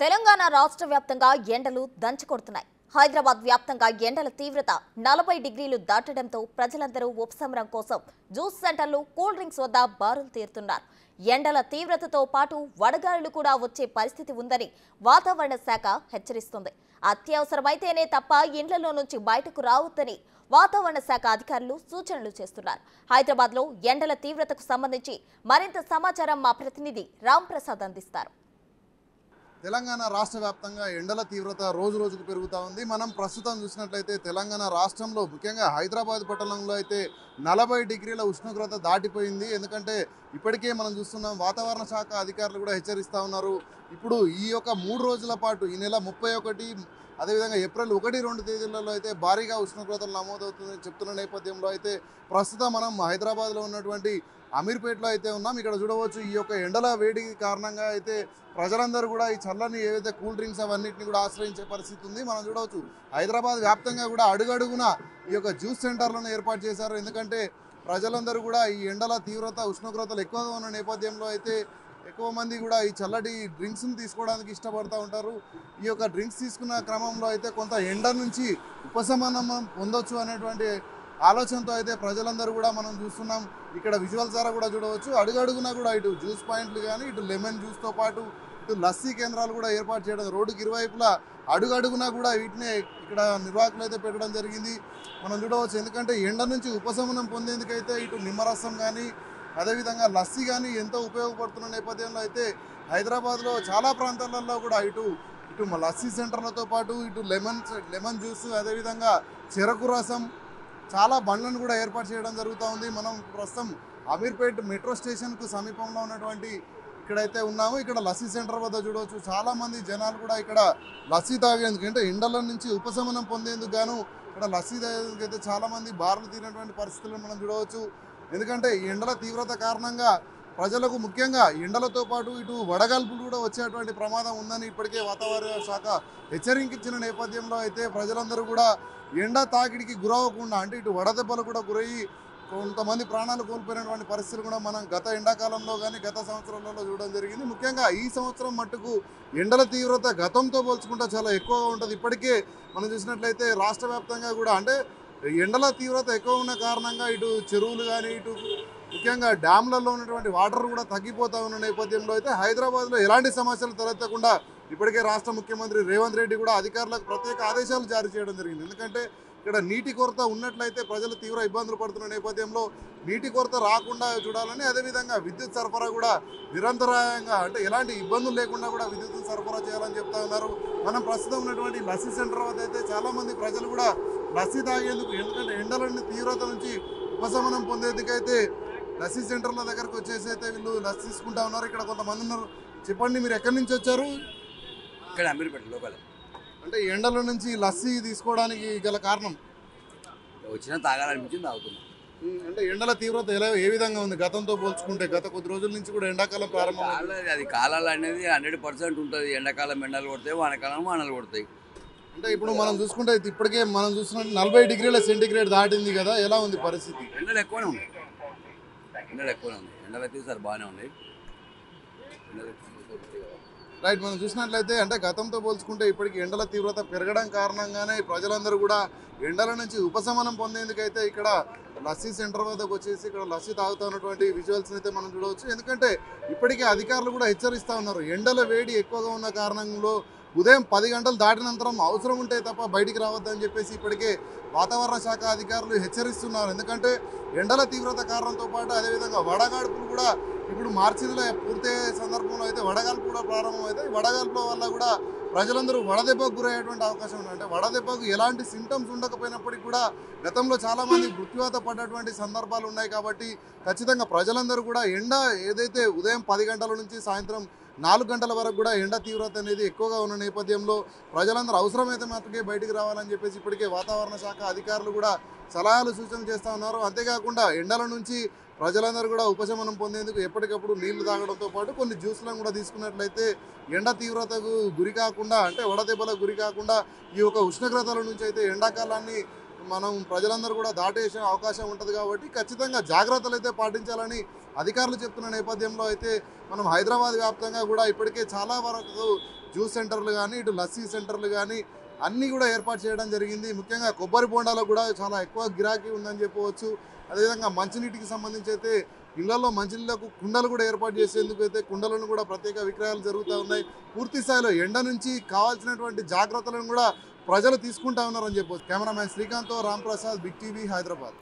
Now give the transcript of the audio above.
తెలంగాణ రాష్ట్ర వ్యాప్తంగా ఎండలు దంచుకొడుతున్నాయి. హైదరాబాద్ వ్యాప్తంగా ఎండల తీవ్రత నలభై డిగ్రీలు దాటడంతో ప్రజలందరూ ఉపశమనం కోసం జ్యూస్ సెంటర్లు కూల్ డ్రింక్స్ వద్ద బారులు తీరుతున్నారు. ఎండల తీవ్రతతో పాటు వడగాలులు కూడా వచ్చే పరిస్థితి ఉందని వాతావరణ శాఖ హెచ్చరిస్తుంది. అత్యవసరమైతేనే తప్ప ఇండ్లలో నుంచి బయటకు రావద్దని వాతావరణ శాఖ అధికారులు సూచనలు చేస్తున్నారు. హైదరాబాద్లో ఎండల తీవ్రతకు సంబంధించి మరింత సమాచారం మా ప్రతినిధి రామ్ ప్రసాద్ అందిస్తారు. తెలంగాణ రాష్ట్ర వ్యాప్తంగా ఎండల తీవ్రత రోజు రోజుకు పెరుగుతూ ఉంది. మనం ప్రస్తుతం చూసినట్లయితే తెలంగాణ రాష్ట్రంలో ముఖ్యంగా హైదరాబాద్ పట్టణంలో అయితే నలభై డిగ్రీల ఉష్ణోగ్రత దాటిపోయింది. ఎందుకంటే ఇప్పటికే మనం చూస్తున్నాం వాతావరణ శాఖ అధికారులు కూడా హెచ్చరిస్తూ ఉన్నారు. ఇప్పుడు ఈ యొక్క మూడు రోజుల పాటు ఈ నెల ముప్పై ఒకటి అదేవిధంగా ఏప్రిల్ ఒకటి రెండు తేదీలలో అయితే భారీగా ఉష్ణోగ్రతలు నమోదవుతుందని చెప్తున్న నేపథ్యంలో అయితే ప్రస్తుతం మనం హైదరాబాద్లో ఉన్నటువంటి అమీర్పేటలో అయితే ఉన్నాం. ఇక్కడ చూడవచ్చు ఈ యొక్క ఎండల వేడి కారణంగా అయితే ప్రజలందరూ కూడా ఈ చల్లని ఏవైతే కూల్ డ్రింక్స్ అవన్నిటిని కూడా ఆశ్రయించే పరిస్థితి ఉంది. మనం చూడవచ్చు హైదరాబాద్ వ్యాప్తంగా కూడా అడుగడుగున ఈ యొక్క జ్యూస్ సెంటర్లను ఏర్పాటు చేశారు. ఎందుకంటే ప్రజలందరూ కూడా ఈ ఎండల తీవ్రత ఉష్ణోగ్రతలు ఎక్కువగా ఉన్న నేపథ్యంలో అయితే ఎక్కువ మంది కూడా ఈ చల్లటి డ్రింక్స్ని తీసుకోవడానికి ఇష్టపడుతూ ఉంటారు. ఈ యొక్క డ్రింక్స్ తీసుకున్న క్రమంలో అయితే కొంత ఎండ నుంచి ఉపశమనం పొందొచ్చు అనేటువంటి ఆలోచనతో అయితే ప్రజలందరూ కూడా మనం చూస్తున్నాం. ఇక్కడ విజువల్స్ ద్వారా కూడా చూడవచ్చు. అడుగడుగునా కూడా ఇటు జ్యూస్ పాయింట్లు కానీ ఇటు లెమన్ జ్యూస్తో పాటు ఇటు లస్సీ కేంద్రాలు కూడా ఏర్పాటు చేయడం రోడ్డుకి ఇరువైపులా అడుగడుగునా కూడా వీటిని ఇక్కడ నిర్వాహకులు అయితే పెట్టడం జరిగింది. మనం చూడవచ్చు. ఎందుకంటే ఎండ నుంచి ఉపశమనం పొందేందుకైతే ఇటు నిమ్మరసం కానీ అదేవిధంగా లస్సీ కానీ ఎంతో ఉపయోగపడుతున్న నేపథ్యంలో అయితే హైదరాబాద్లో చాలా ప్రాంతాలలో కూడా ఇటు ఇటు లస్సీ సెంటర్లతో పాటు ఇటు లెమన్ లెమన్ జ్యూస్ అదేవిధంగా చెరకు రసం చాలా బండ్లను కూడా ఏర్పాటు చేయడం జరుగుతూ ఉంది. మనం ప్రస్తుతం అమీర్పేట్ మెట్రో స్టేషన్కు సమీపంలో ఉన్నటువంటి ఇక్కడైతే ఉన్నాము. ఇక్కడ లస్సీ సెంటర్ వద్ద చూడవచ్చు. చాలామంది జనాలు కూడా ఇక్కడ లస్సీ తాగేందుకు అంటే ఎండల నుంచి ఉపశమనం పొందేందుకు గాను ఇక్కడ లస్సీ తాగేందుకు అయితే చాలామంది బార్లు తీరినటువంటి పరిస్థితులను మనం చూడవచ్చు. ఎందుకంటే ఈ ఎండల తీవ్రత కారణంగా ప్రజలకు ముఖ్యంగా ఎండలతో పాటు ఇటు వడగాల్పులు కూడా వచ్చేటువంటి ప్రమాదం ఉందని ఇప్పటికే వాతావరణ శాఖ హెచ్చరించిన నేపథ్యంలో అయితే ప్రజలందరూ కూడా ఎండ తాకిడికి గురవ్వకుండా అంటే ఇటు వడదెబ్బలు కూడా గురయ్యి కొంతమంది ప్రాణాలు కోల్పోయినటువంటి పరిస్థితులు కూడా మనం గత ఎండాకాలంలో కానీ గత సంవత్సరాలలో చూడడం జరిగింది. ముఖ్యంగా ఈ సంవత్సరం మట్టుకు ఎండల తీవ్రత గతంతో పోల్చుకుంటే చాలా ఎక్కువగా ఉంటుంది. ఇప్పటికే మనం చూసినట్లయితే రాష్ట్ర వ్యాప్తంగా కూడా అంటే ఎండల తీవ్రత ఎక్కువ ఉన్న కారణంగా ఇటు చెరువులు కానీ ఇటు ముఖ్యంగా డ్యామ్లలో ఉన్నటువంటి వాటర్ కూడా తగ్గిపోతా ఉన్న నేపథ్యంలో అయితే హైదరాబాద్లో ఎలాంటి సమస్యలు తలెత్తకుండా ఇప్పటికే రాష్ట్ర ముఖ్యమంత్రి రేవంత్ రెడ్డి కూడా అధికారులకు ప్రత్యేక ఆదేశాలు జారీ చేయడం జరిగింది. ఎందుకంటే ఇక్కడ నీటి కొరత ఉన్నట్లయితే ప్రజలు తీవ్ర ఇబ్బందులు పడుతున్న నేపథ్యంలో నీటి కొరత రాకుండా చూడాలని అదేవిధంగా విద్యుత్ సరఫరా కూడా నిరంతరాయంగా అంటే ఎలాంటి ఇబ్బందులు లేకుండా కూడా విద్యుత్ సరఫరా చేయాలని చెప్తా ఉన్నారు. మనం ప్రస్తుతం ఉన్నటువంటి లస్సీ సెంటర్ వద్ద అయితే చాలామంది ప్రజలు కూడా లస్సీ తాగేందుకు ఎందుకంటే ఎండలని తీవ్రత నుంచి ఉపశమనం పొందేందుకైతే లస్సీ సెంటర్ల దగ్గరకు వచ్చేసి అయితే వీళ్ళు లస్సీ తీసుకుంటా ఉన్నారు. ఇక్కడ కొంతమంది ఉన్నారు. చెప్పండి మీరు ఎక్కడి నుంచి వచ్చారు? ఇక్కడ అమీర్పేట లోకల్. అంటే ఎండల నుంచి లస్సీ తీసుకోవడానికి గల కారణం? వచ్చినా తాగాలనిపించింది తాగుతున్నాం. ఉమ్, అంటే ఎండల తీవ్రత ఎలా ఏ విధంగా ఉంది? గతంతో పోల్చుకుంటే గత కొద్ది రోజుల నుంచి కూడా ఎండాకాలం ప్రారంభం అది కాలాలు అనేది హండ్రెడ్ పర్సెంట్ ఉంటుంది. ఎండాకాలం ఎండలు కొడతాయి వానకాలం వానలు కొడతాయి. అంటే ఇప్పుడు మనం చూసుకుంటే ఇప్పటికే మనం చూస్తున్న నలభై డిగ్రీల సెంటిగ్రేడ్ దాటింది కదా ఎలా ఉంది పరిస్థితి? ఎండలు ఎక్కువనే ఉన్నాయి. ఎండలు ఎక్కువనే ఉంది ఎండలు అయితే సార్ బాగానే ఉన్నాయి. ఎండలు రైట్ మనం చూసినట్లయితే అంటే గతంతో పోల్చుకుంటే ఇప్పటికి ఎండల తీవ్రత పెరగడం కారణంగానే ప్రజలందరూ కూడా ఎండల నుంచి ఉపశమనం పొందేందుకైతే ఇక్కడ లస్సీ సెంటర్ వద్దకు వచ్చేసి ఇక్కడ లస్సీ తాగుతున్నటువంటి విజువల్స్ అయితే మనం చూడవచ్చు. ఎందుకంటే ఇప్పటికే అధికారులు కూడా హెచ్చరిస్తూ ఉన్నారు. ఎండల వేడి ఎక్కువగా ఉన్న కారణంలో ఉదయం పది గంటలు దాటినంతరం అవసరం ఉంటే తప్ప బయటికి రావద్దని చెప్పేసి ఇప్పటికే వాతావరణ శాఖ అధికారులు హెచ్చరిస్తున్నారు. ఎందుకంటే ఎండల తీవ్రత కారణంతో పాటు అదేవిధంగా వడగాడుపులు కూడా ఇప్పుడు మార్చిలో పూర్తయ్యే సందర్భంలో అయితే వడగాల్పు కూడా ప్రారంభమైతే వడగాల్పుల వల్ల కూడా ప్రజలందరూ వడదెబ్బకు గురయ్యేటువంటి అవకాశం ఉంది. అంటే వడదెబ్బకు ఎలాంటి సింటమ్స్ ఉండకపోయినప్పటికీ కూడా గతంలో చాలామంది మృత్యువాత పడ్డటువంటి సందర్భాలు ఉన్నాయి కాబట్టి ఖచ్చితంగా ప్రజలందరూ కూడా ఎండ ఏదైతే ఉదయం పది గంటల నుంచి సాయంత్రం నాలుగు గంటల వరకు కూడా ఎండ తీవ్రత అనేది ఎక్కువగా ఉన్న నేపథ్యంలో ప్రజలందరూ అవసరమైతే మాత్రమే బయటికి రావాలని చెప్పేసి ఇప్పటికే వాతావరణ శాఖ అధికారులు కూడా సలహాలు సూచనలు చేస్తూ ఉన్నారు. అంతేకాకుండా ఎండల నుంచి ప్రజలందరూ కూడా ఉపశమనం పొందేందుకు ఎప్పటికప్పుడు నీళ్ళు తాగడంతో పాటు కొన్ని జ్యూస్లను కూడా తీసుకున్నట్లయితే ఎండ తీవ్రతకు గురి కాకుండా అంటే వడదెబ్బలకు గురి కాకుండా ఈ యొక్క ఉష్ణోగ్రతల నుంచి అయితే ఎండాకాలాన్ని మనం ప్రజలందరూ కూడా దాటేసే అవకాశం ఉంటుంది కాబట్టి ఖచ్చితంగా జాగ్రత్తలు అయితే పాటించాలని అధికారులు చెప్తున్న నేపథ్యంలో అయితే మనం హైదరాబాద్ వ్యాప్తంగా కూడా ఇప్పటికే చాలా వరకు జ్యూస్ సెంటర్లు కానీ ఇటు లస్సీ సెంటర్లు కానీ అన్నీ కూడా ఏర్పాటు చేయడం జరిగింది. ముఖ్యంగా కొబ్బరి బోండాలకు కూడా చాలా ఎక్కువ గిరాకీ ఉందని చెప్పవచ్చు. అదేవిధంగా మంచినీటికి సంబంధించి అయితే ఇళ్ళలో మంచినీళ్ళకు కుండలు కూడా ఏర్పాటు చేసేందుకు అయితే కుండలను కూడా ప్రత్యేక విక్రయాలు జరుగుతూ ఉన్నాయి. పూర్తి స్థాయిలో ఎండ నుంచి కావాల్సినటువంటి జాగ్రత్తలను కూడా ప్రజలు తీసుకుంటా ఉన్నారని చెప్పవచ్చు cameraman Srikanth Ram Prasad big TV Hyderabad.